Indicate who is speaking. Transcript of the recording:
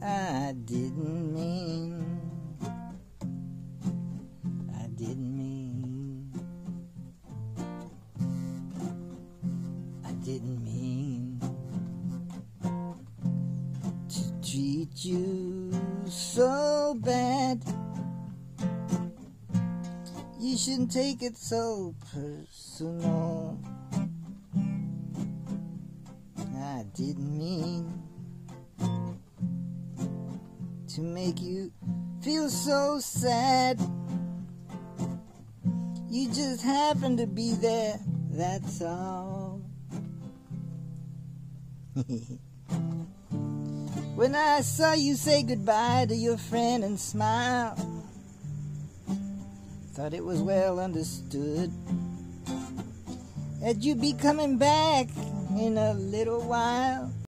Speaker 1: I didn't mean. I didn't mean. I didn't mean to treat you so bad. You shouldn't take it so personal. I didn't mean to make you feel so sad. You just happened to be there, that's all. when I saw you say goodbye to your friend and smile, thought it was well understood that you'd be coming back in a little while.